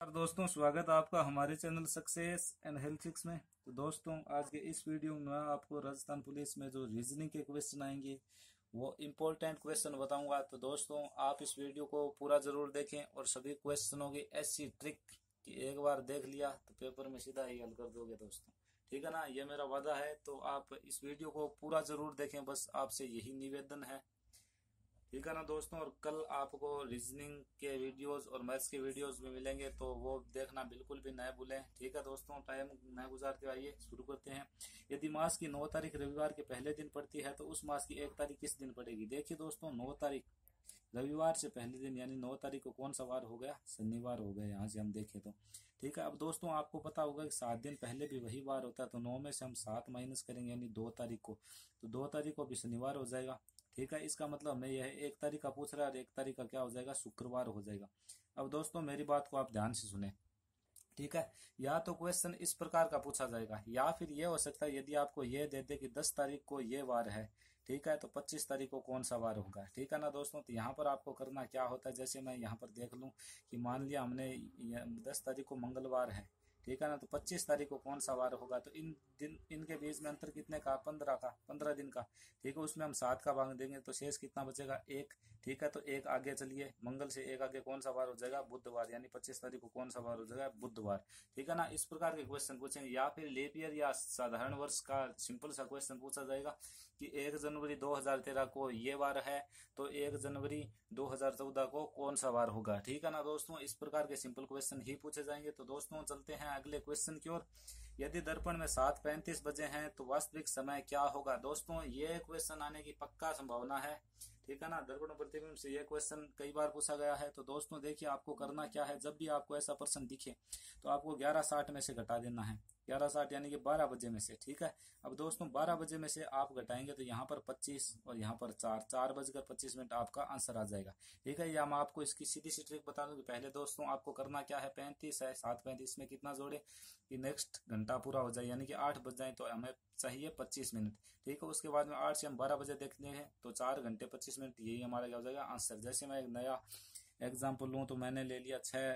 नमस्कार दोस्तों, स्वागत है आपका हमारे channel success and health tricks में। तो दोस्तों, आज के इस वीडियो में मैं आपको राजस्थान पुलिस में जो रीजनिंग के क्वेश्चन आएँगे, वो इम्पोर्टेंट क्वेश्चन बताऊँगा। तो दोस्तों, आप इस वीडियो को पूरा ज़रूर देखें और सभी क्वेश्चनों की ऐसी ट्रिक कि एक बार देख लिया तो पेपर में सीधा ही हल कर दोगे दोस्तों। ठीक है ना? ये मेरा वादा है तो आप इस वीडियो को पूरा ज़रूर देखें। बस आपसे यही निवेदन है ठीक है ना दोस्तों? और कल आपको रीजनिंग के वीडियोस और मैथ्स के वीडियोस भी मिलेंगे तो वो देखना बिल्कुल भी न भूलें। ठीक है दोस्तों? टाइम न गुजारते आइए, शुरू करते हैं। यदि मास की नौ तारीख रविवार के पहले दिन पड़ती है तो उस मास की एक तारीख किस दिन पड़ेगी? देखिए दोस्तों, नौ तारीख। रविवार से पहले दिन, यानी नौ तारीख को कौन सा वार हो गया? शनिवार हो गया, यहाँ से हम देखें तो। ठीक है, अब दोस्तों आपको पता होगा कि सात दिन पहले भी वही वार होता है तो नौ में से हम सात माइनस करेंगे, यानी दो तारीख को। तो दो तारीख को भी शनिवार हो जाएगा। ठीक है, इसका मतलब हमें यह एक तारीख का पूछ रहा है एक तारीख का क्या हो जाएगा? शुक्रवार हो जाएगा। अब दोस्तों, मेरी बात को आप ध्यान से सुने। ठीक है, या तो क्वेश्चन इस प्रकार का पूछा जाएगा, या फिर ये हो सकता है, यदि आपको ये दे दे कि 10 तारीख को ये वार है, ठीक है तो 25 तारीख को कौन सा वार होगा? ठीक है ना दोस्तों तो यहाँ पर आपको करना क्या होता है? जैसे मैं यहाँ पर देख लूँ कि मान लिया हमने 10 तारीख को मंगलवार है ठीक है ना तो 25 तारीख को कौन सा वार होगा? तो इन दिन, इनके बीच में अंतर कितने का? पंद्रह का, पंद्रह दिन का। ठीक है, उसमें हम सात का भाग देंगे तो शेष कितना बचेगा? एक। ठीक है तो एक आगे चलिए। मंगल से एक आगे कौन सा वार हो जाएगा? बुधवार, यानी पच्चीस तारीख को कौन सा वार हो जाएगा? बुधवार। ठीक है ना? इस प्रकार के क्वेश्चन पूछेंगे। या फिर लेप ईयर या साधारण वर्ष का सिंपल सा क्वेश्चन पूछा जाएगा कि एक जनवरी 2013 को ये वार है तो एक जनवरी 2014 को कौन सा वार होगा? ठीक है ना दोस्तों? इस प्रकार के सिंपल क्वेश्चन ही पूछे जाएँगे। तो दोस्तों, चलते हैं अगले क्वेश्चन की ओर। यदि दर्पण में सात पैंतीस बजे हैं तो वास्तविक समय क्या होगा? दोस्तों, ये क्वेश्चन आने की पक्का संभावना है। ठीक है ना? दर्पण प्रतिबिंब से ये क्वेश्चन कई बार पूछा गया है तो दोस्तों देखिए आपको करना क्या है, जब भी आपको ऐसा प्रश्न दिखे तो आपको ग्यारह साठ में से घटा देना है। ग्यारह साठ यानी कि बारह बजे में से, ठीक है? अब दोस्तों बारह बजे में से आप घटाएँगे तो यहाँ पर पच्चीस और यहाँ पर चार चार बजकर पच्चीस मिनट आपका आंसर आ जाएगा। ठीक है, या मैं आपको इसकी सीधी सी ट्रिक बता दूँ पहले दोस्तों आपको करना क्या है, पैंतीस है, सात पैंतीस में कितना जोड़े कि नेक्स्ट घंटा पूरा हो जाए, यानी कि आठ बज जाए तो हमें चाहिए पच्चीस मिनट। ठीक है, उसके बाद में आठ से हम बारह बजे देखते हैं तो चार घंटे पच्चीस मिनट, यही हमारा क्या हो जाएगा आंसर। जैसे मैं एक नया एग्ज़ाम्पल लूँ तो मैंने ले लिया छह,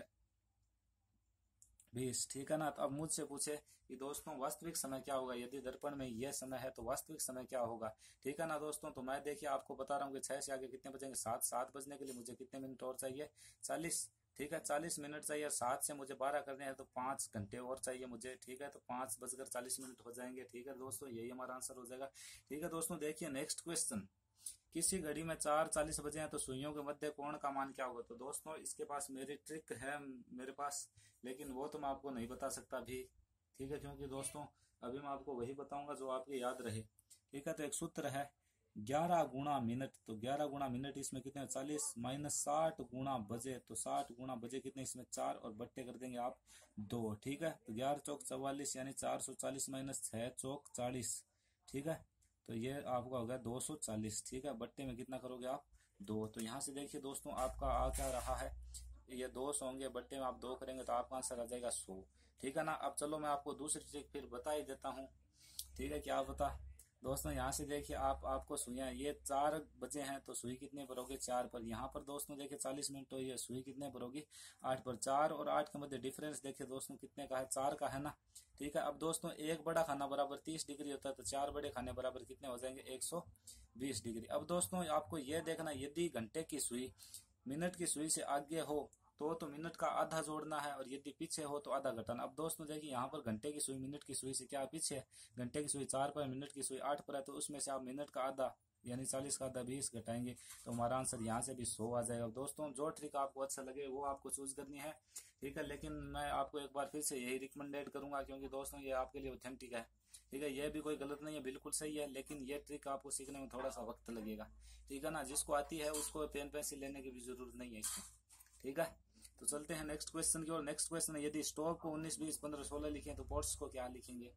बीस। ठीक है ना? तो अब मुझसे पूछे कि दोस्तों, वास्तविक समय क्या होगा? यदि दर्पण में यह समय है तो वास्तविक समय क्या होगा? ठीक है ना दोस्तों? तो मैं देखिए, आपको बता रहा हूँ कि छह से आगे कितने बजेंगे? सात सात बजने के लिए मुझे कितने मिनट और चाहिए? चालीस। ठीक है, चालीस मिनट चाहिए सात से मुझे बारह करने हैं तो पाँच घंटे और चाहिए मुझे, ठीक है? तो पाँच बजकर चालीस मिनट हो जाएँगे, ठीक है दोस्तों? यही हमारा आंसर हो जाएगा। ठीक है दोस्तों, देखिए नेक्स्ट क्वेश्चन किसी घड़ी में चार चालीस बजे हैं तो सुइयों के मध्य कोण का मान क्या होगा? तो दोस्तों, इसके पास मेरी ट्रिक है मेरे पास, लेकिन वो तो मैं आपको नहीं बता सकता अभी, ठीक है? क्योंकि दोस्तों, अभी मैं आपको वही बताऊँगा जो आपके याद रहे। ठीक है तो एक सूत्र है ग्यारह गुणा मिनट तो ग्यारह गुणा मिनट इसमें कितने चालीस माइनस साठ गुणा बजे तो साठ गुणा बजे कितने इसमें चार और बट्टे कर देंगे आप दो, ठीक है? तो ग्यारह चौक चौवालीस यानी चार सौ चालीस माइनस छह चौक चालीस, ठीक है? तो ये आपका हो गया दो सौ चालीस, ठीक है? बट्टे में कितना करोगे आप? दो। तो यहाँ से देखिए दोस्तों, आपका आ क्या रहा है? ये दो सौ होंगे, बट्टे में आप दो करेंगे तो आपका आंसर आ जाएगा सौ, ठीक है ना? अब चलो मैं आपको दूसरी ट्रिक फिर बता ही देता हूँ, ठीक है? क्या बता दोस्तों, यहाँ से देखिए आप, आपको सुइया ये चार बजे हैं तो सुई कितने पर होगी? चार पर। यहाँ पर दोस्तों देखिए चालीस मिनट तो ये सुई कितने पर होगी? आठ पर। चार और आठ के मध्य डिफरेंस देखिए दोस्तों कितने का है? चार का है ना? ठीक है, अब दोस्तों एक बड़ा खाना बराबर तीस डिग्री होता है तो चार बड़े खाने बराबर कितने हो जाएँगे? एक सौ बीस डिग्री। अब दोस्तों आपको यह देखना, यदि घंटे की सुई, मिनट की सुई से आगे हो तो तो मिनट का आधा जोड़ना है और यदि पीछे हो तो आधा घटाना। अब दोस्तों देखिए यहाँ पर घंटे की सुई, मिनट की सुई से क्या पीछे? घंटे की सुई चार पर, मिनट की सुई आठ पर है तो उसमें से आप मिनट का आधा, यानी चालीस का आधा, बीस घटाएँगे तो हमारा आंसर यहाँ से भी सौ आ जाएगा। दोस्तों, जो ट्रिक आपको अच्छा लगे, वो आपको चूज़ करनी है, ठीक है? लेकिन मैं आपको एक बार फिर से यही रिकमेंडेड करूँगा, क्योंकि दोस्तों, ये आपके लिए ऑथेंटिक है, ठीक है? ये भी कोई गलत नहीं है, बिल्कुल सही है, लेकिन ये ट्रिक आपको सीखने में थोड़ा सा वक्त लगेगा, ठीक है ना? जिसको आती है, उसको पेन पेंसिल लेने की भी ज़रूरत नहीं है इसमें, ठीक है? तो चलते हैं नेक्स्ट क्वेश्चन की ओर। नेक्स्ट क्वेश्चन है, यदि स्टॉक को उन्नीस, बीस, पंद्रह, सोलह लिखे तो पोर्ट्स को क्या लिखेंगे?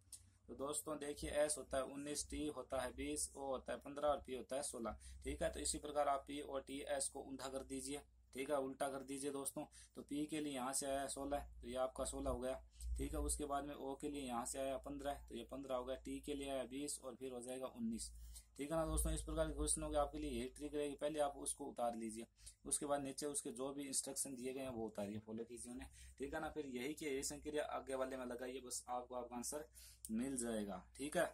तो दोस्तों, देखिए एस होता है उन्नीस टी होता है बीस ओ होता है पंद्रह और पी होता है सोलह। ठीक है तो इसी प्रकार आप पी और टी एस को ऊंधा कर दीजिए। ठीक है, उल्टा कर दीजिए दोस्तों। तो पी के लिए यहाँ से आया सोलह तो ये आपका सोलह हो गया। ठीक है, उसके बाद में ओ के लिए यहाँ से आया पंद्रह तो ये पंद्रह हो गया। टी के लिए आया बीस और फिर हो जाएगा उन्नीस। ठीक है ना दोस्तों, इस प्रकार के क्वेश्चन होंगे, आपके लिए यही ट्रिक रहेगी। पहले आप उसको उतार लीजिए। उसके बाद नीचे उसके जो भी इंस्ट्रक्शन दिए गए हैं, वो उतारिए फॉलो कीजिए उन्हें। ठीक है ना, फिर यही की यही संक्रिया आगे वाले में लगाइए, बस आपको आपका आंसर मिल जाएगा। ठीक है,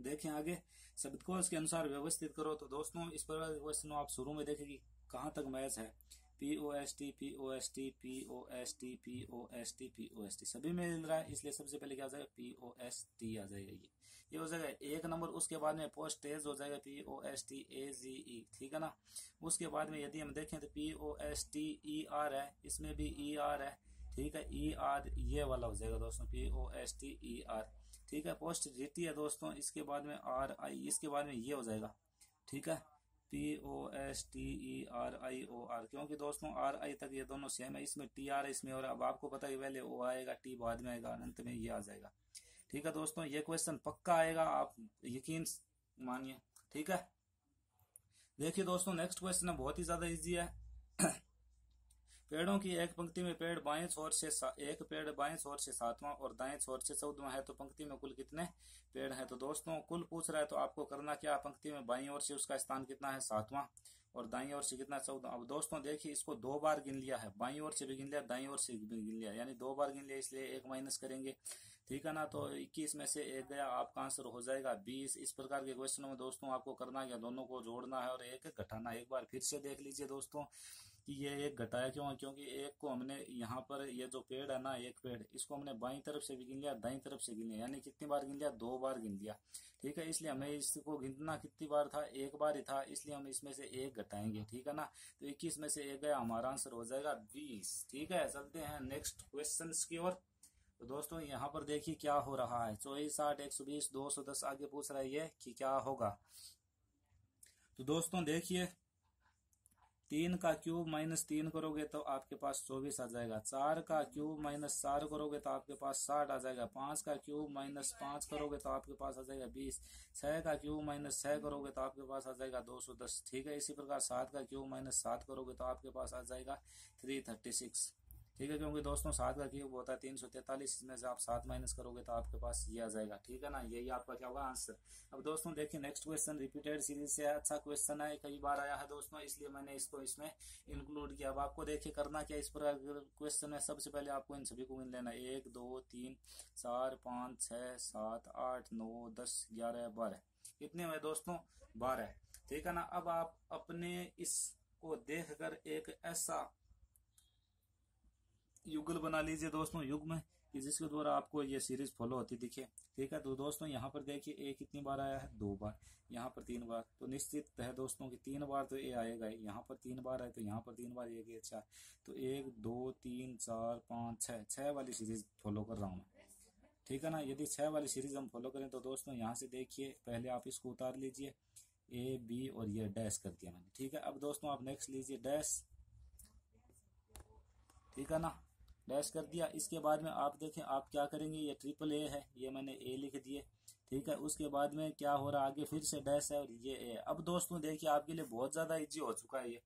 देखें आगे। शब्दकोश के अनुसार व्यवस्थित करो। तो दोस्तों, इस प्रकार के क्वेश्चन आप शुरू में देखेंगे। कहाँ तक मैच है? P O S T P O S T P O S T P O S T P O S T सभी में मिल रहा है, इसलिए सबसे पहले क्या हो जाएगा? पी ओ एस टी आ जाएगा। ये ये हो जाएगा एक नंबर, उसके बाद में पोस्ट एज हो जाएगा P O S T A G E ठीक है ना? उसके बाद में यदि हम देखें तो P O S T E R है, इसमें भी ई आर है, ठीक है? ई आर ये वाला हो जाएगा दोस्तों P O S T E R ठीक है? पोस्ट जीटी है दोस्तों, इसके बाद में आर आई इसके बाद में ये हो जाएगा, ठीक है? P O S T E R I O R क्योंकि दोस्तों आर आई तक ये दोनों सेम है। इसमें टी आर इसमें और अब आपको पता है पहले ओ आएगा टी बाद में आएगा, अंत में ये आ जाएगा। ठीक है दोस्तों, ये क्वेश्चन पक्का आएगा, आप यकीन मानिए। ठीक है? देखिए दोस्तों नेक्स्ट क्वेश्चन बहुत ही ज़्यादा इजी है। पेड़ों की एक पंक्ति में पेड़ बाएँ छोर से एक पेड़ बाएँ छोर से सातवां और दाएँ छोर से चौदवा है तो पंक्ति में कुल कितने पेड़ हैं? तो दोस्तों, कुल पूछ रहा है तो आपको करना क्या? पंक्ति में बाई ओर से उसका स्थान कितना है? सातवां और दाई ओर से कितना? चौदह अब दोस्तों, देखिए, इसको दो बार गिन लिया है। बाई ओर से भी गिन लिया, दाई ओर से भी गिन लिया। यानी दो बार गिन लिया, इसलिए एक माइनस करेंगे। ठीक है ना? तो 21 में से एक गया, आपका आंसर हो जाएगा 20 इस प्रकार के क्वेश्चनों में दोस्तों, आपको करना है दोनों को जोड़ना है और एक घटाना एक बार फिर से देख लीजिए दोस्तों। कि ये एक घटाया क्यों है? क्योंकि एक को हमने यहाँ पर ये जो पेड़ है ना, एक पेड़, इसको हमने बाई तरफ़ से भी गिन लिया, दाई तरफ़ से गिन लिया, यानी कितनी बार गिन लिया? दो बार गिन लिया। ठीक है, इसलिए हमें इसको गिनना कितनी बार था? एक बार ही था, इसलिए हम इसमें से एक घटाएँगे। ठीक है ना? तो इक्कीस में से एक गया, हमारा आंसर हो जाएगा बीस। ठीक है, चलते हैं नेक्स्ट क्वेश्चन की ओर। तो दोस्तों, यहाँ पर देखिए क्या हो रहा है। चौबीस आठ एक सौ बीस, दो सौ दस, आगे पूछ रहा है ये कि क्या होगा। तो दोस्तों, देखिए तीन का क्यूब माइनस तीन करोगे तो आपके पास चौबीस आ जाएगा। चार का क्यूब माइनस चार करोगे तो आपके पास साठ आ जाएगा। पाँच का क्यूब माइनस पाँच करोगे तो आपके पास आ जाएगा बीस। छह का क्यूब माइनस छह करोगे तो आपके पास आ जाएगा दो सौ दस। ठीक है, इसी प्रकार सात का क्यूब माइनस सात करोगे तो आपके पास आ जाएगा थ्री थर्टी सिक्स ठीक है, क्योंकि दोस्तों सात का क्यूब होता है, तीन सौ तैतालीस, इसमें से आप सात माइनस करोगे तो आपके पास ये आ जाएगा। ठीक है ना? यही आपका क्या होगा आंसर अब दोस्तों देखिए नेक्स्ट क्वेश्चन रिपीटेड सीरीज़ से अच्छा क्वेश्चन है कई बार आया है दोस्तों, इसलिए मैंने इसको इसमें इंक्लूड किया। अब आपको देखिए, करना क्या इस प्रकार क्वेश्चन है, सबसे पहले आपको इन सभी को मिल लेना एक, दो, तीन, चार, पाँच, छह, सात, आठ, नौ, दस, ग्यारह, बारह। कितने में दोस्तों? बारह। ठीक है ना? अब आप अपने इसको देखकर एक ऐसा युगल बना लीजिए दोस्तों, युग में, कि जिसके द्वारा आपको ये सीरीज़ फॉलो होती दिखे। ठीक है? तो दोस्तों, यहाँ पर देखिए ए कितनी बार आया है, दो बार, यहाँ पर तीन बार। तो निश्चित है दोस्तों कि तीन बार तो ए आएगा ही। यहाँ पर तीन बार आए तो यहाँ पर तीन बार एक ये अच्छा तो एक, दो, तीन, चार, पाँच छः छः वाली सीरीज़ फॉलो कर रहा हूँ मैं। ठीक है ना? यदि छः वाली सीरीज़ हम फॉलो करें तो दोस्तों, यहाँ से देखिए, पहले आप इसको उतार लीजिए। ए बी और ये डैश कर दिया मैंने। ठीक है? अब दोस्तों, आप नेक्स्ट लीजिए डैश ठीक है ना? डैश कर दिया। इसके बाद में आप देखें, आप क्या करेंगे? ये ट्रिपल ए है। ये मैंने ए लिख दिए। ठीक है, उसके बाद में क्या हो रहा? आगे फिर से डैश है और ये ए अब दोस्तों, देखिए, आपके लिए बहुत ज़्यादा इजी हो चुका है ये।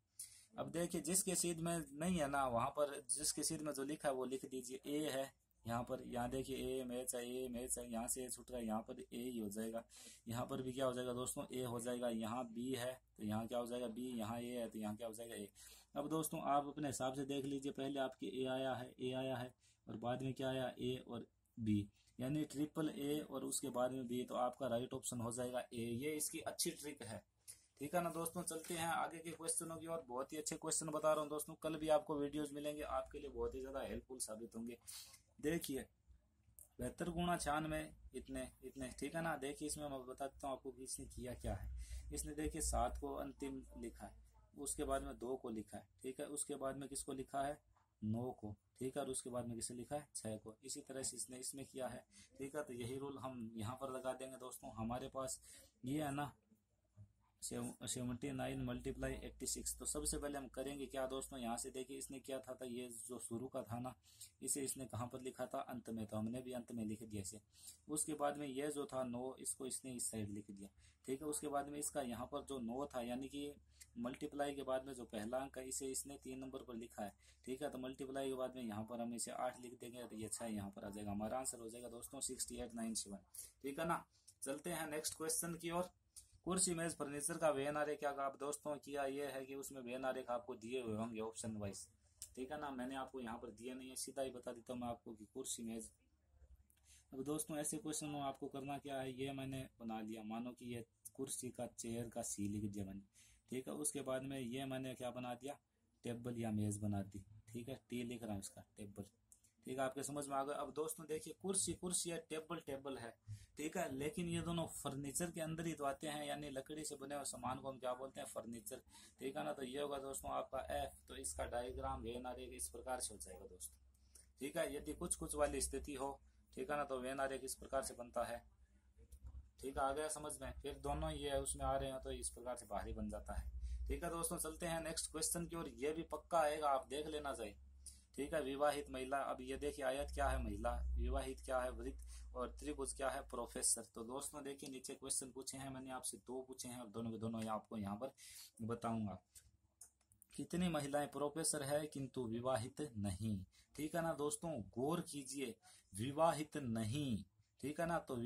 अब देखिए, जिसके सीध में नहीं है ना, वहाँ पर जिसके सीध में जो लिखा है, वो लिख दीजिए। ए है। यहाँ पर, यहाँ देखिए, ए मैच है ए मैच है यहाँ से ए छूट रहा है, यहाँ पर ए ही हो जाएगा। यहाँ पर भी क्या हो जाएगा दोस्तों? ए हो जाएगा, यहाँ बी है तो यहाँ क्या हो जाएगा? बी, यहाँ ए है तो यहाँ क्या हो जाएगा? ए अब दोस्तों, आप अपने हिसाब से देख लीजिए, पहले आपके ए आया है, ए आया है, और बाद में क्या आया? ए और बी। यानी ट्रिपल ए और उसके बाद में बी तो आपका राइट ऑप्शन हो जाएगा ए ये इसकी अच्छी ट्रिक है। ठीक है ना दोस्तों? चलते हैं आगे के क्वेश्चनों की और बहुत ही अच्छे क्वेश्चन बता रहा हूँ दोस्तों। कल भी आपको वीडियोस मिलेंगे। आपके लिए बहुत ही ज़्यादा हेल्पफुल साबित होंगे। देखिए, बेहतर गुणा छियानवे इतने इतने, ठीक है ना? देखिए, इसमें मैं बता देता हूँ आपको कि इसने किया क्या है। इसने देखिए, सात को अंतिम लिखा है। उसके बाद में दो को लिखा है, ठीक है? उसके बाद में किसको लिखा है? नौ को, ठीक है? और उसके बाद में किसे लिखा है? छह को। इसी तरह से इसने इसमें किया है, ठीक है? तो यही रूल हम यहाँ पर लगा देंगे दोस्तों। हमारे पास ये है ना seventy nine multiply eighty six. तो सबसे पहले हम करेंगे क्या दोस्तों? यहाँ से देखिए इसने क्या था, था ये जो शुरू का था ना इसे इसने कहाँ पर लिखा था? अंत में तो हमने भी अंत में लिख दिया इसे। उसके बाद में ये जो था नो इसको इसने इस साइड लिख दिया। ठीक है उसके बाद में इसका यहाँ पर जो नो था यानी कि मल्टीप्लाई के बाद में जो पहला अंक है इसे इसने तीन नंबर पर लिखा है। ठीक है तो मल्टीप्लाई के बाद में यहाँ पर हम इसे आठ लिख देंगे तो ये अच्छा यहाँ पर आ जाएगा। हमारा आंसर हो जाएगा दोस्तों सिक्सटी एट नाइन सेवन। ठीक है ना? चलते हैं नेक्स्ट क्वेश्चन की ओर। कुर्सी मेज फर्नीचर का वेन आरेख आप दोस्तों, किया ये है कि उसमें वेन आरेख आपको दिए हुए होंगे ऑप्शन वाइज ठीक है ना, मैंने आपको यहाँ पर दिया नहीं है, सीधा ही बता देता हूँ मैं आपको कि कुर्सी मेज अब दोस्तों, ऐसे क्वेश्चन में आपको करना क्या है, ये मैंने बना लिया। मानो कि ये कुर्सी का चेयर का सी लिख दिया मैंने ठीक है, उसके बाद में ये मैंने क्या बना दिया? टेबल या मेज बना दी। ठीक है टी लिख रहा हूँ इसका टेबल ठीक है, आपके समझ में आ गया। अब दोस्तों देखिए, कुर्सी कुर्सी है, टेबल टेबल है, ठीक है? लेकिन ये दोनों फर्नीचर के अंदर ही तो आते हैं, यानी लकड़ी से बने हुए सामान को हम क्या बोलते हैं? फर्नीचर। ठीक है ना? तो ये होगा दोस्तों आपका एफ़ तो इसका डायग्राम वेन आरेख इस प्रकार से हो जाएगा दोस्तों। ठीक है? यदि कुछ कुछ वाली स्थिति हो, ठीक है ना? तो वेन आरेख इस प्रकार से बनता है। ठीक है? आ गया समझ में? फिर दोनों ये उसमें आ रहे हैं तो इस प्रकार से बाहरी बन जाता है। ठीक है दोस्तों, चलते हैं नेक्स्ट क्वेश्चन की ओर। ये भी पक्का आएगा, आप देख लेना चाहिए ठीक है, विवाहित महिला, अब ये देखिए आयत क्या है महिला, विवाहित क्या है वृद्ध और त्रिभुज क्या है प्रोफेसर तो दोस्तों देखिए नीचे क्वेश्चन पूछे हैं मैंने आपसे, दो पूछे हैं और दोनों के दोनों आपको यहाँ पर बताऊँगा। कितनी महिलाएँ प्रोफेसर है, किंतु विवाहित नहीं? ठीक है ना दोस्तों? गौर कीजिए, विवाहित नहीं। ठीक है ना? तो